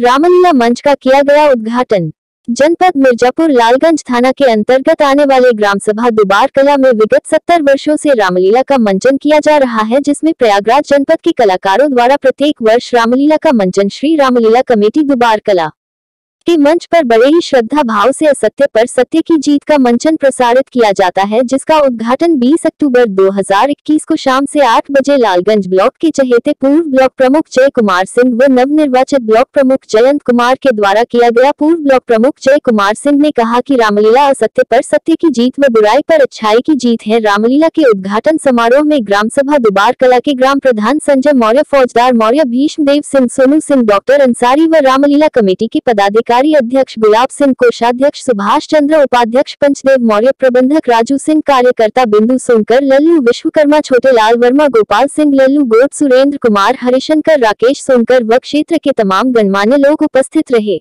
रामलीला मंच का किया गया उद्घाटन। जनपद मिर्जापुर लालगंज थाना के अंतर्गत आने वाले ग्राम सभा दुबार कला में विगत सत्तर वर्षों से रामलीला का मंचन किया जा रहा है, जिसमें प्रयागराज जनपद के कलाकारों द्वारा प्रत्येक वर्ष रामलीला का मंचन श्री रामलीला कमेटी दुबार कला। के मंच पर बड़े ही श्रद्धा भाव से असत्य पर सत्य की जीत का मंचन प्रसारित किया जाता है, जिसका उद्घाटन 20 अक्टूबर 2021 को शाम से 8 बजे लालगंज ब्लॉक के चहेते पूर्व ब्लॉक प्रमुख जय कुमार सिंह व नवनिर्वाचित ब्लॉक प्रमुख जयंत कुमार के द्वारा किया गया पूर्व ब्लॉक प्रमुख जय कुमार सिंह ने कहा की रामलीला असत्य पर सत्य की जीत व बुराई पर अच्छाई की जीत है। रामलीला के उद्घाटन समारोह में ग्राम सभा दुबार कला के ग्राम प्रधान संजय मौर्य, फौजदार मौर्य, भीष्म सिंह, सोनू सिंह, डॉक्टर अंसारी व रामलीला कमेटी के पदाधिकारी कार्यकारी अध्यक्ष गुलाब सिंह, कोषाध्यक्ष सुभाष चंद्र, उपाध्यक्ष पंचदेव, मौर्य प्रबंधक राजू सिंह, कार्यकर्ता बिंदु सोनकर, लल्लू विश्वकर्मा छोटे लाल वर्मा, गोपाल सिंह, लल्लू गोट, सुरेंद्र कुमार, हरिशंकर, राकेश सोनकर व क्षेत्र के तमाम गणमान्य लोग उपस्थित रहे।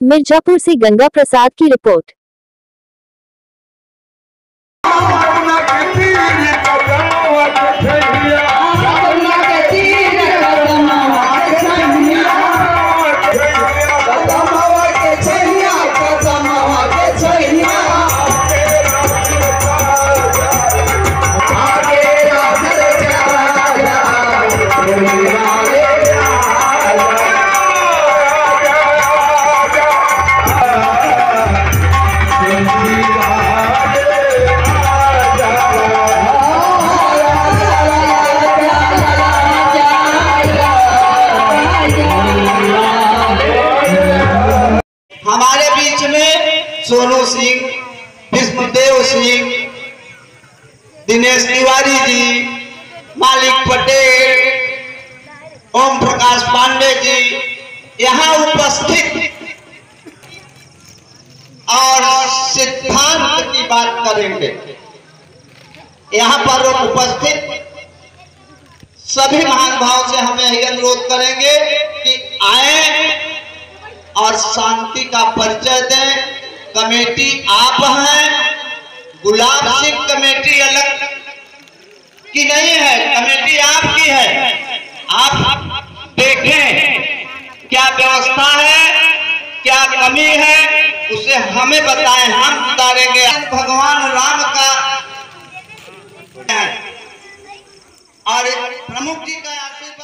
मिर्जापुर से गंगा प्रसाद की रिपोर्ट। सोनू सिंह, विष्णुदेव सिंह, दिनेश तिवारी जी, मालिक पटेल, ओम प्रकाश पांडे जी यहाँ उपस्थित। और सिद्धांत की बात करेंगे। यहाँ पर उपस्थित। सभी महान भाव से हमें यही अनुरोध करेंगे कि आए और शांति का परिचय दें। कमेटी आप हैं। गुलाब सिंह कमेटी अलग की नहीं है, कमेटी आपकी है। आप देखें क्या व्यवस्था है, क्या कमी है, उसे हमें बताएँ, हम सुधारेंगे भगवान राम का और प्रमुख जी का आशीर्वाद